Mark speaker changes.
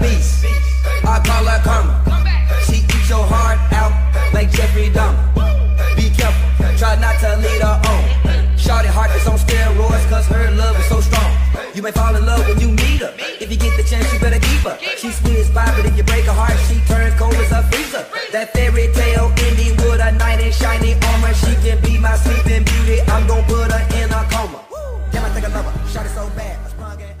Speaker 1: beast. I call her karma. She eats your heart out like Jeffrey Dahmer. You may fall in love when you meet her. If you get the chance, you better keep her. She's sweet as pie, but if you break her heart, she turns cold as a freezer. That fairy tale